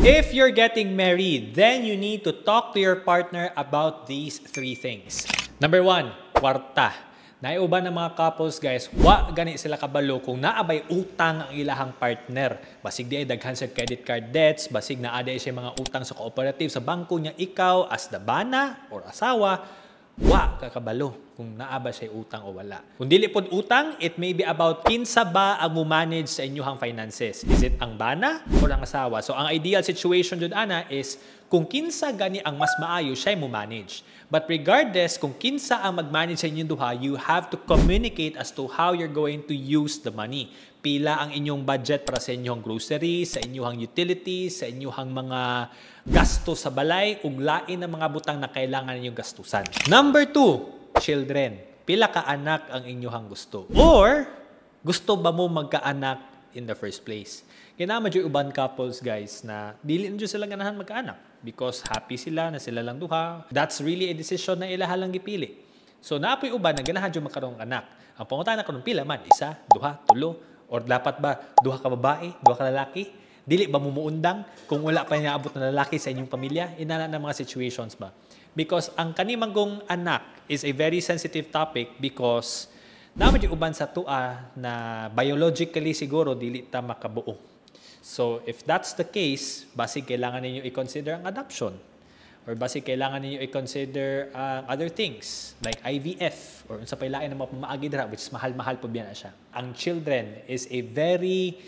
If you're getting married, then you need to talk to your partner about these three things. Number one, kwarta. Naiuban ng mga couples guys, wa gani sila kabalo kung naabay utang ang ilahang partner. Basig di ay daghan sa credit card debts, basig naa di siya mga utang sa cooperative sa bangko niya ikaw as the bana or asawa, wa kakabalo kung naa ba siya utang o wala. Kung dili pod utang, it may be about kinsa ba ang mo-manage sa inyong finances. Is it ang bana o ang asawa? So ang ideal situation jud ana is kung kinsa gani ang mas maayo siya mo manage. But regardless kung kinsa ang mag-manage sa inyong duha, you have to communicate as to how you're going to use the money. Pila ang inyong budget para sa inyong groceries, sa inyong utilities, sa inyong mga gasto sa balay, ug lain ang mga butang na kailangan ninyong gastusan. Number two, children. Pila ka anak ang inyong gusto? Or, gusto ba mo magkaanak in the first place? Kinama dyan uban couples, guys, na dili na sila ganahan magkaanak because happy sila na sila lang duha. That's really a decision na ilaha lang gipili. So, naapoy uban na ganahan dyan magkaroon anak. Ang pangutan na karon pila man, isa, duha, tulo, or dapat ba duha ka babae, duha ka lalaki? Dili ba mumuundang kung wala pa niya abot na lalaki sa inyong pamilya? Inana na mga situations ba? Because ang kanimanggong anak is a very sensitive topic because naman yung uban sa tua na biologically siguro dili ta makabuo. So if that's the case, basi kailangan ninyo i-consider ang adoption. Or basi kailangan ninyo i-consider uh, other things like IVF or sa pailain na mapamaagi dira which is mahal-mahal po biyan siya. Ang children is a very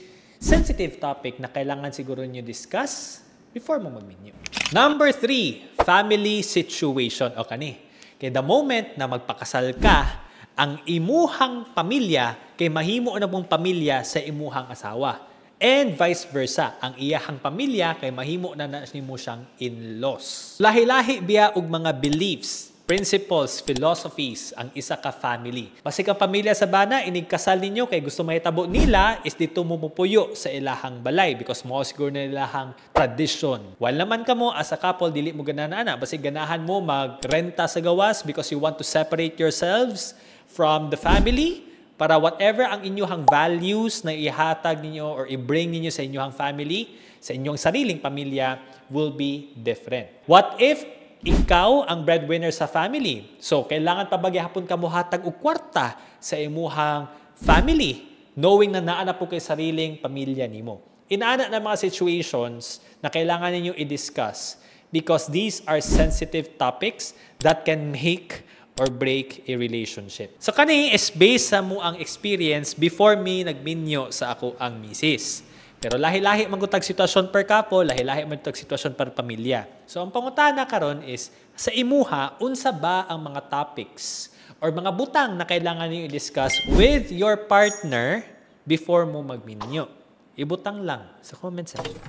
sensitive topic na kailangan siguro niyo discuss before mo magminyo. Number three, family situation. O kani, kay the moment na magpakasal ka, ang imuhang pamilya kay mahimo na mong pamilya sa imuhang asawa. And vice versa, ang iyahang pamilya kay mahimo na na mo siyang in-laws. Lahi-lahi biya og mga beliefs principles, philosophies ang isa ka family. Basi ka pamilya sa bana, inig kasal ninyo kay gusto mahitabo nila is dito mo pupuyo sa ilahang balay because mo siguro na ilahang tradition. While naman ka mo as a couple, dili mo ganahan na. Basi ganahan mo magrenta sa gawas because you want to separate yourselves from the family para whatever ang inyong values na ihatag ninyo or i-bring ninyo sa inyong family, sa inyong sariling pamilya will be different. What if ikaw ang breadwinner sa family. So, kailangan pa bagyahapon ka muhatag og kwarta sa imuhang family, knowing na naana po kay sariling pamilya nimo. Inaana na mga situations na kailangan ninyo i-discuss because these are sensitive topics that can make or break a relationship. So kani is based sa mo ang experience before me nagminyo sa ako ang misis. Pero lahi-lahi magutag sitwasyon per couple, lahi-lahi magutag sitwasyon per pamilya. So ang pangutana karon is sa imuha unsa ba ang mga topics or mga butang na kailangan niyo i-discuss with your partner before mo magminyo. Ibutang lang sa comment section.